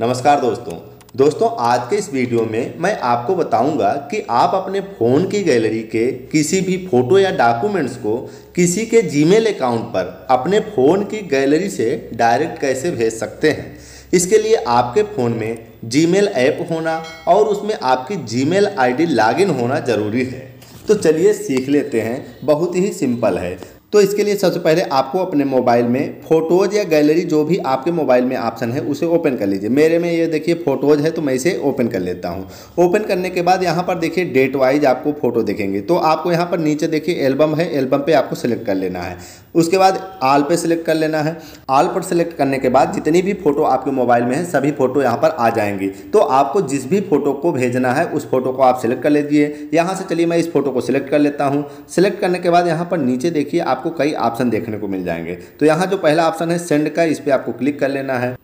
नमस्कार दोस्तों। दोस्तों, आज के इस वीडियो में मैं आपको बताऊँगा कि आप अपने फ़ोन की गैलरी के किसी भी फ़ोटो या डॉक्यूमेंट्स को किसी के जीमेल अकाउंट पर अपने फ़ोन की गैलरी से डायरेक्ट कैसे भेज सकते हैं। इसके लिए आपके फ़ोन में जीमेल ऐप होना और उसमें आपकी जीमेल आईडी लॉगिन होना ज़रूरी है। तो चलिए सीख लेते हैं। बहुत ही सिंपल है। तो इसके लिए सबसे पहले आपको अपने मोबाइल में फ़ोटोज़ या गैलरी जो भी आपके मोबाइल में ऑप्शन है, उसे ओपन कर लीजिए। मेरे में ये देखिए फ़ोटोज़ है तो मैं इसे ओपन कर लेता हूँ। ओपन करने के बाद यहाँ पर देखिए डेट वाइज आपको फ़ोटो देखेंगे। तो आपको यहाँ पर नीचे देखिए एल्बम है, एल्बम पर आपको सिलेक्ट कर लेना है। उसके बाद आल पे सिलेक्ट कर लेना है। आल पर सिलेक्ट करने के बाद जितनी भी फ़ोटो आपके मोबाइल में है, सभी फ़ोटो यहाँ पर आ जाएँगी। तो आपको जिस भी फ़ोटो को भेजना है, उस फ़ोटो को आप सिलेक्ट कर लीजिए। यहाँ से चलिए मैं इस फ़ोटो को सिलेक्ट कर लेता हूँ। सिलेक्ट करने के बाद यहाँ पर नीचे देखिए आपको कई ऑप्शन देखने को मिल जाएँगे। तो यहाँ जो पहला ऑप्शन है सेंड का, इस पर आपको क्लिक कर लेना है।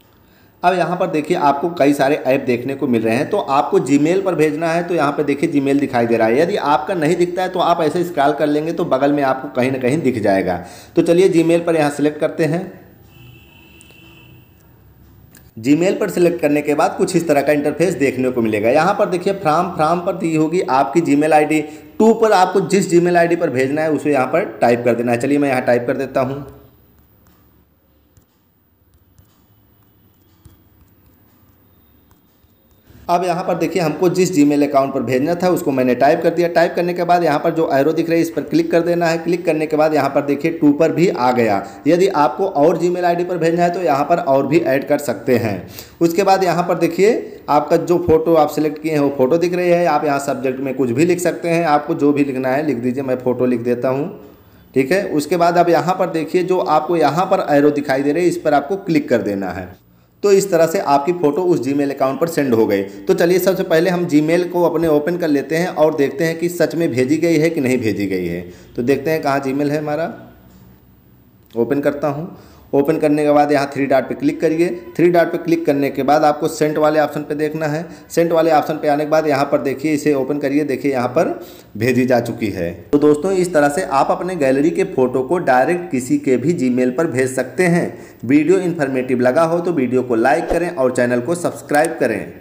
अब यहाँ पर देखिए, आपको कई सारे ऐप देखने को मिल रहे हैं। तो आपको जीमेल पर भेजना है तो यहाँ पर देखिए जीमेल दिखाई दे रहा है। यदि आपका नहीं दिखता है तो आप ऐसे स्क्रॉल कर लेंगे तो बगल में आपको कहीं ना कहीं दिख जाएगा। तो चलिए जीमेल पर यहाँ सेलेक्ट करते हैं। जीमेल पर सिलेक्ट करने के बाद कुछ इस तरह का इंटरफेस देखने को मिलेगा। यहाँ पर देखिए फ्राम फ्राम पर दी होगी आपकी जीमेल आईडी टू पर आपको जिस जीमेल आईडी पर भेजना है, उसे यहाँ पर टाइप कर देना है। चलिए मैं यहाँ टाइप कर देता हूँ। अब यहाँ पर देखिए, हमको जिस जीमेल अकाउंट पर भेजना था, उसको मैंने टाइप कर दिया। टाइप करने के बाद यहाँ पर जो एरो दिख रहा है, इस पर क्लिक कर देना है। क्लिक करने के बाद यहाँ पर देखिए टू पर भी आ गया। यदि आपको और जीमेल आईडी पर भेजना है तो यहाँ पर और भी ऐड कर सकते हैं। उसके बाद यहाँ पर देखिए, आपका जो फ़ोटो आप सेलेक्ट किए हैं, वो फ़ोटो दिख रही है। आप यहाँ सब्जेक्ट में कुछ भी लिख सकते हैं। आपको जो भी लिखना है, लिख दीजिए, मैं फ़ोटो लिख देता हूँ। ठीक है? उसके बाद अब यहाँ पर देखिए, जो आपको यहाँ पर एरो दिखाई दे रही है, इस पर आपको क्लिक कर देना है। तो इस तरह से आपकी फ़ोटो उस जीमेल अकाउंट पर सेंड हो गई। तो चलिए सबसे पहले हम जीमेल को अपने ओपन कर लेते हैं और देखते हैं कि सच में भेजी गई है कि नहीं भेजी गई है। तो देखते हैं कहाँ जीमेल है हमारा। ओपन करता हूँ। ओपन करने के बाद यहाँ थ्री डॉट पे क्लिक करिए। थ्री डॉट पे क्लिक करने के बाद आपको सेंट वाले ऑप्शन पे देखना है। सेंट वाले ऑप्शन पे आने के बाद यहाँ पर देखिए, इसे ओपन करिए। देखिए, यहाँ पर भेजी जा चुकी है। तो दोस्तों, इस तरह से आप अपने गैलरी के फ़ोटो को डायरेक्ट किसी के भी जी पर भेज सकते हैं। वीडियो इन्फॉर्मेटिव लगा हो तो वीडियो को लाइक करें और चैनल को सब्सक्राइब करें।